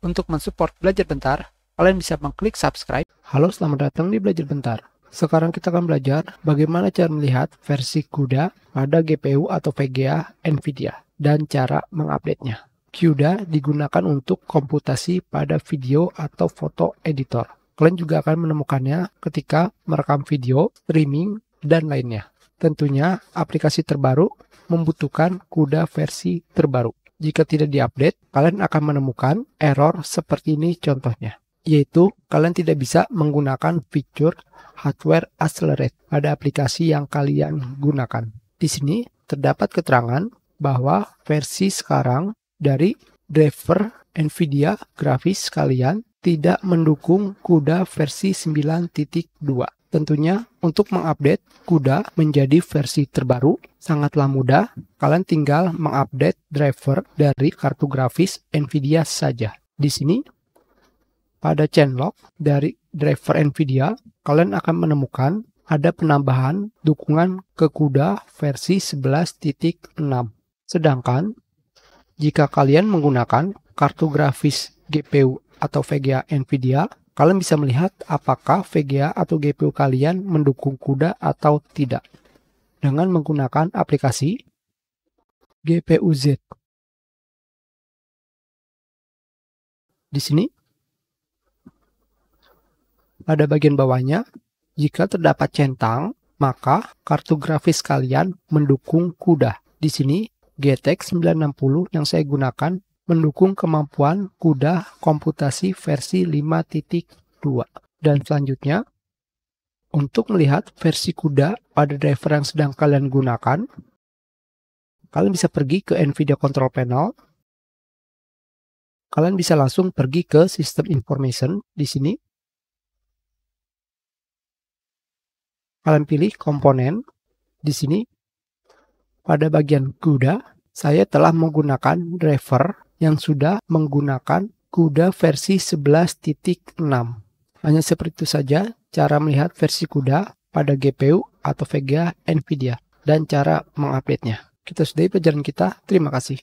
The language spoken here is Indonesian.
Untuk mensupport Belajar Bentar, kalian bisa mengklik subscribe. Halo, selamat datang di Belajar Bentar. Sekarang kita akan belajar bagaimana cara melihat versi CUDA pada GPU atau VGA NVIDIA dan cara mengupdate-nya. CUDA digunakan untuk komputasi pada video atau foto editor. Kalian juga akan menemukannya ketika merekam video, streaming, dan lainnya. Tentunya aplikasi terbaru membutuhkan CUDA versi terbaru. Jika tidak diupdate, kalian akan menemukan error seperti ini contohnya. Yaitu, kalian tidak bisa menggunakan fitur hardware accelerate pada aplikasi yang kalian gunakan. Di sini terdapat keterangan bahwa versi sekarang dari driver NVIDIA grafis kalian tidak mendukung CUDA versi 9.2. Tentunya untuk mengupdate CUDA menjadi versi terbaru sangatlah mudah. Kalian tinggal mengupdate driver dari kartu grafis NVIDIA saja. Di sini pada chainlock dari driver NVIDIA, kalian akan menemukan ada penambahan dukungan ke CUDA versi 11.6. Sedangkan jika kalian menggunakan kartu grafis GPU atau VGA NVIDIA, kalian bisa melihat apakah VGA atau GPU kalian mendukung CUDA atau tidak dengan menggunakan aplikasi GPU-Z. Di sini pada bagian bawahnya, jika terdapat centang, maka kartu grafis kalian mendukung CUDA. Di sini GTX 960 yang saya gunakan mendukung kemampuan CUDA komputasi versi 5.2. Dan selanjutnya, untuk melihat versi CUDA pada driver yang sedang kalian gunakan, kalian bisa pergi ke NVIDIA Control Panel. Kalian bisa langsung pergi ke System Information di sini. Kalian pilih komponen di sini. Pada bagian CUDA, saya telah menggunakan driver yang sudah menggunakan CUDA versi 11.6. Hanya seperti itu saja cara melihat versi CUDA pada GPU atau VGA NVIDIA dan cara mengupdate-nya. Kita sudahi pelajaran kita. Terima kasih.